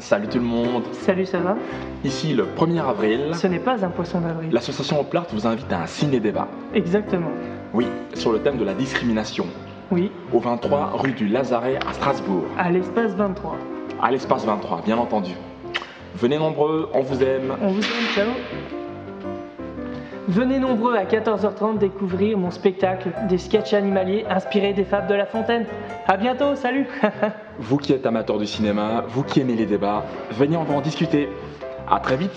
Salut tout le monde. Salut, ça va? Ici le 1er avril. Ce n'est pas un poisson d'avril. L'association Oplart vous invite à un ciné-débat. Exactement. Oui, sur le thème de la discrimination. Oui, Au 23 rue du Lazaret à Strasbourg. à l'espace 23. À l'espace 23, bien entendu. Venez nombreux, on vous aime. On vous aime, ciao Venez nombreux à 14h30 découvrir mon spectacle des sketchs animaliers inspirés des fables de La Fontaine. À bientôt, salut Vous qui êtes amateur du cinéma, vous qui aimez les débats, venez, on va en discuter. À très vite